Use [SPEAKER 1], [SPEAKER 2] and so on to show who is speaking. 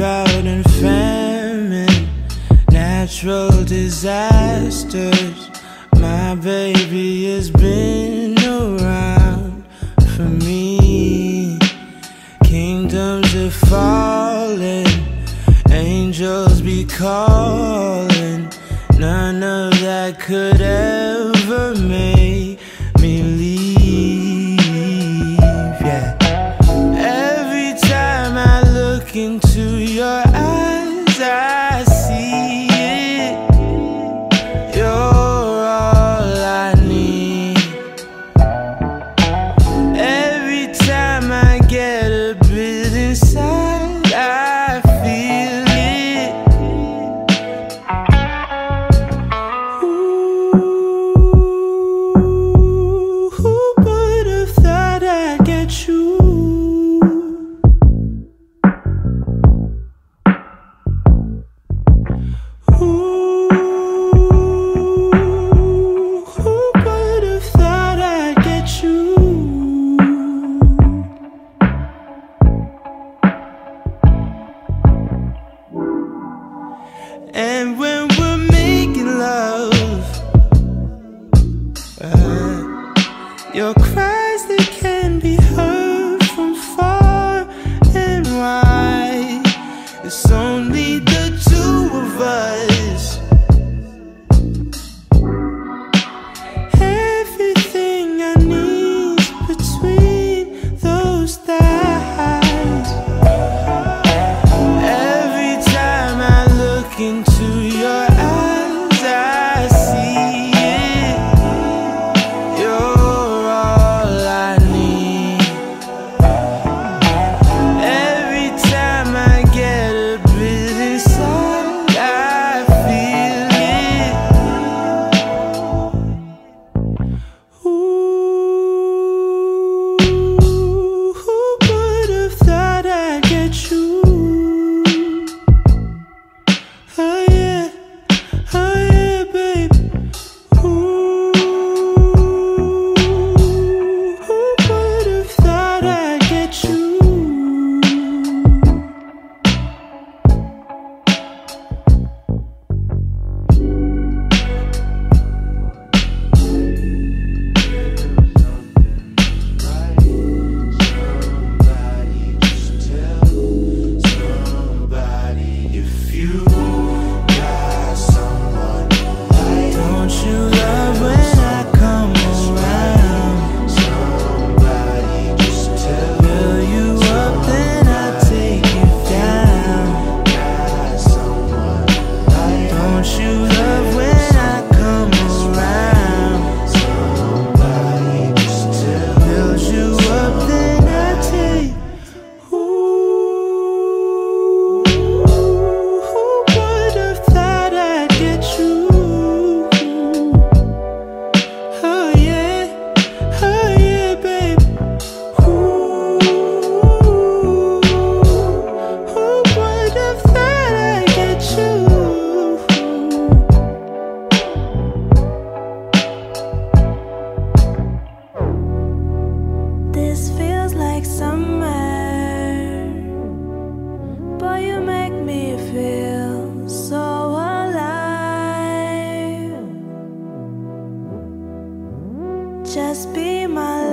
[SPEAKER 1] drought and famine, natural disasters. My baby has been around for me. Kingdoms are falling, angels be calling. None of that could ever. Uh, your cries that can be heard from far and wide. It's only the two of us. Everything I need between those thighs. Every time I look into just be my